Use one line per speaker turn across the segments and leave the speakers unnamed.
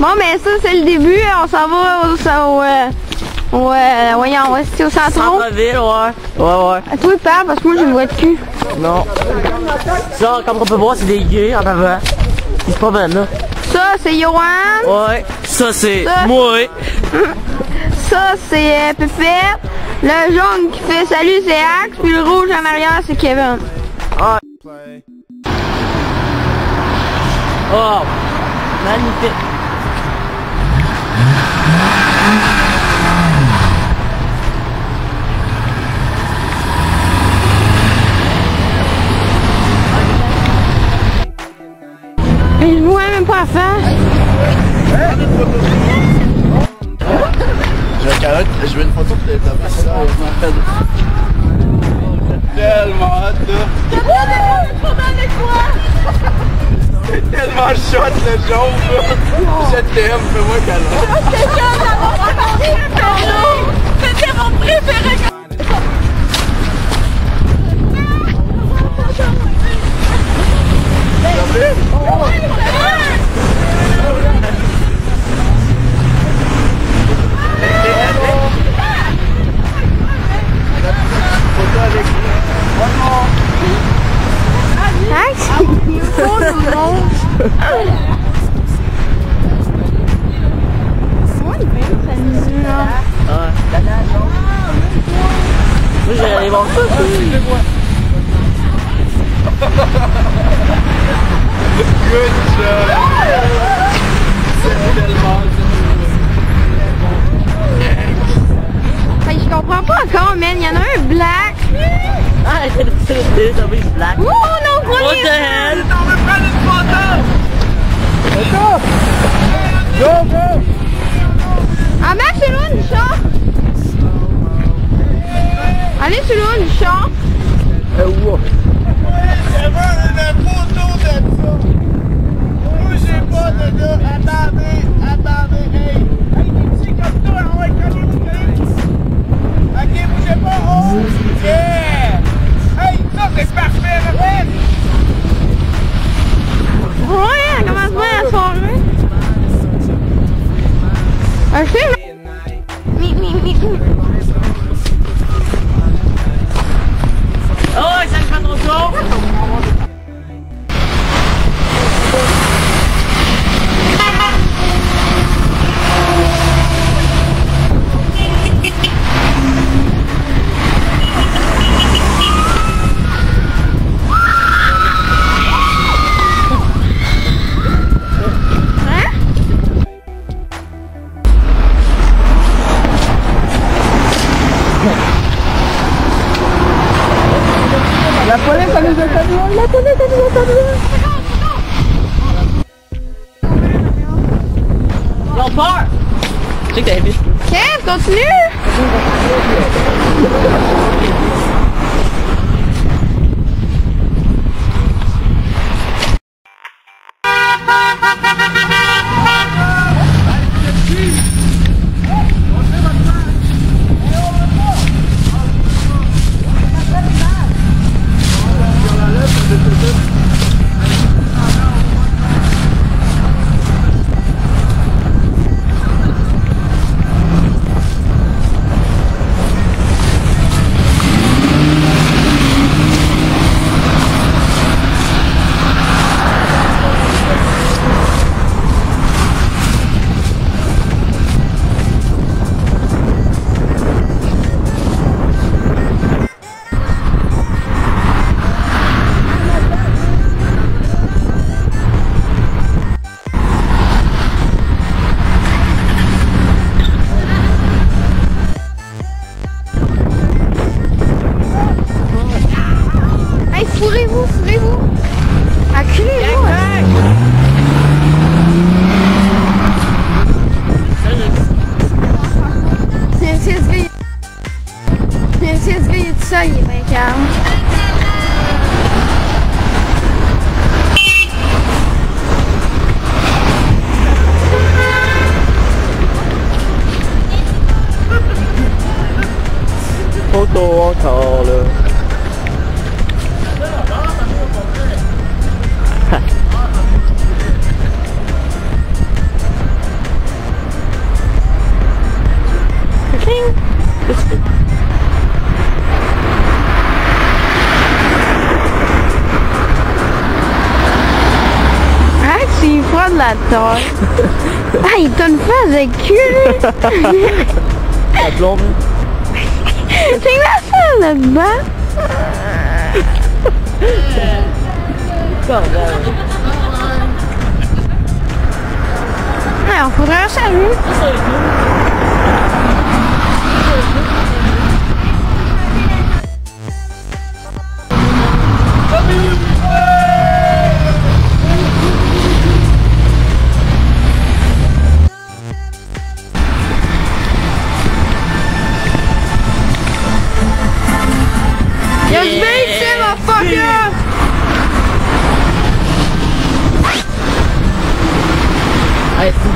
Bon, mais ça, c'est le début. On s'en va au... au, euh, euh, voyons, on va se au centre.
Centre-ville, ouais. Ouais, ouais.
À toi, père, parce que moi, j'ai une voix de cul.
Non. Ça, comme on peut voir, c'est des gays en avant. C'est pas mal, là.
Ça, c'est Johan.
Ouais. Ça, c'est
Ça.
moi.
Ça, c'est euh, Pépette. Le jaune qui fait salut, c'est Axe. Puis le rouge en arrière, c'est Kevin.
Oh. Magnifique.
Je vois même pas à faire.
Je veux une photo de ta ça. Tellement là. Tellement shot le jaune là. Je t'aime, fais-moi calotte.
C'était mon préféré.
Good job. C'est tellement
je comprends pas encore, man. Il y en a un black.
Ah, c'est black.
Oh, non,
What the hell?
On veut prendre une photo. Photo. Go, go.
Ah, mec,
être comme une Ok, bougez pas. Oh, yeah. Hey, ça, c'est parfait, Raphaël.
Ouais, elle commence bien la soirée. Ah, je sais, mais...
La polenta nos está camión, la
polenta nos del camión. Y'all far. Think they
hit. Can't go to. Terre. ah, il une face de cul.
La plombe.
C'est la ça là-dedans. Alors, faudrait un salut.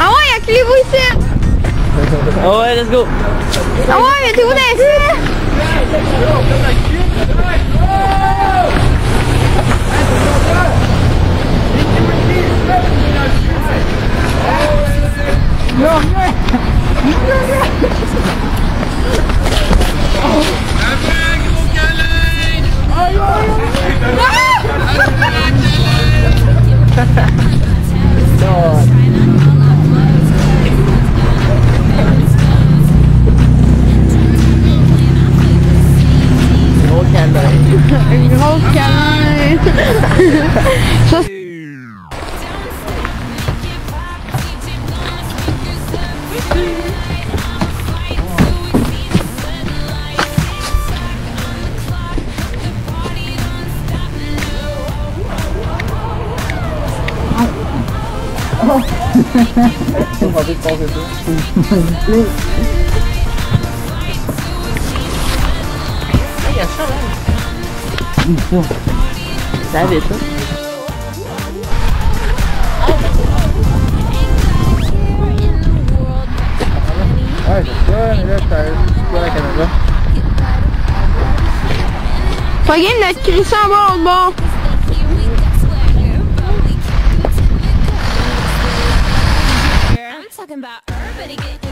Ah ouais, y'a que les vous ici!
Ah ouais, let's go!
Ah ouais, mais t'es où dans
On va vite passer ça. Hey, y'a ça, là. Ça avait ça.
Ouais, c'est ça, mais
talking about everybody getting